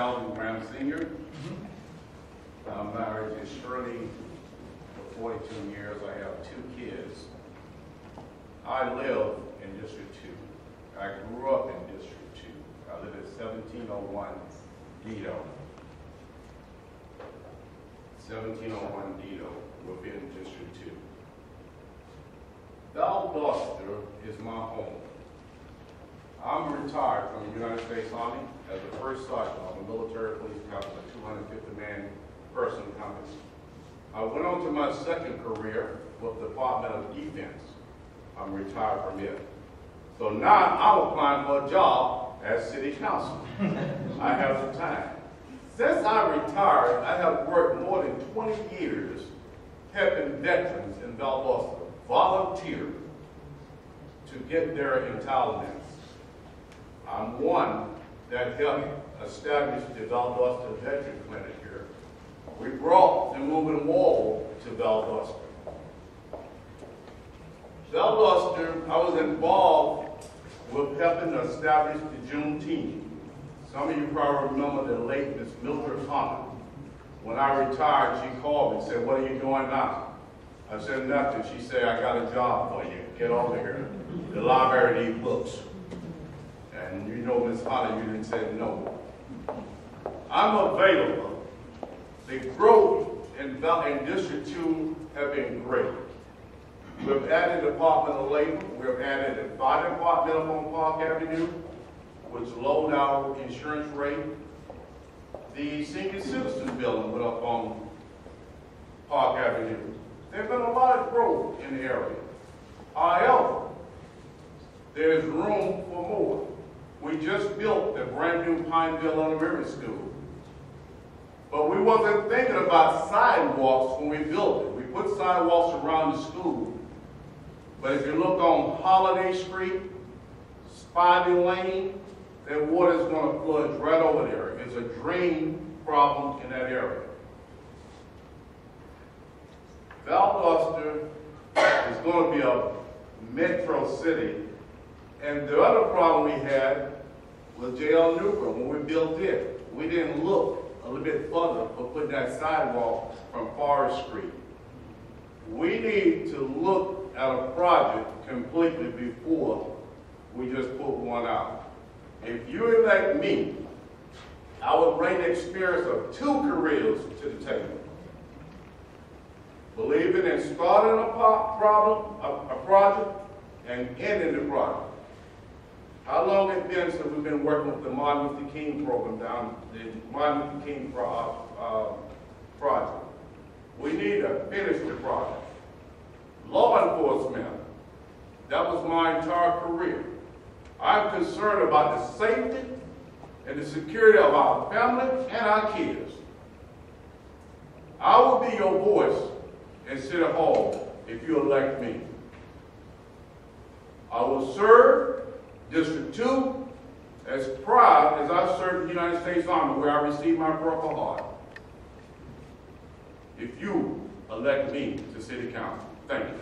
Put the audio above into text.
Calvin Graham Senior. Mm-hmm. I'm married to Shirley for 42 years. I have two kids. I live in District 2. I grew up in District 2. I live at 1701 Dido. 1701 Dido within District 2. Valdosta is my home. I'm retired from the United States Army as a first sergeant of a military police captain, a 250-man person company. I went on to my second career with the Department of Defense. I'm retired from it. So now I'm applying for a job as city council. I have the time. Since I retired, I have worked more than 20 years helping veterans in Valdosta volunteer to get their entitlements. I'm one that helped establish the Valdosta Veteran Clinic here. We brought the moving wall to Valdosta. Valdosta, I was involved with helping to establish the Juneteenth. Some of you probably remember the late Miss Mildred Connor. When I retired, she called me and said, what are you doing now? I said, nothing. She said, I got a job for you. Get over here. The library needs books. And you know, Miss Holly, you didn't say no. I'm available. The growth in, in District Two have been great. We've added Department of Labor, we've added a fire department up on Park Avenue, which lowered our insurance rate. The senior citizen building went up on Park Avenue. There's been a lot of growth in the area. However, there's room for more. We just built the brand new Pinevale Elementary School. But we wasn't thinking about sidewalks when we built it. We put sidewalks around the school. But if you look on Holiday Street, Spivey Lane, that water's gonna flood right over there. It's a drain problem in that area. Valdosta is gonna be a metro city. And the other problem we had was J.L. Newbern, when we built it, we didn't look a little bit further for putting that sidewalk from Forest Street. We need to look at a project completely before we just put one out. If you elect me, I would bring the experience of two careers to the table. Believing in starting a problem, a, a project, and ending the project. How long it been since we've been working with the Martin Luther King program down, the Martin Luther King pro, uh, project? We need to finish the project. Law enforcement, that was my entire career. I'm concerned about the safety and the security of our family and our kids. I will be your voice in City Hall if you elect me. I will serve District 2 as proud as I served in the United States Army where I received my Purple Heart. If you elect me to City Council, thank you.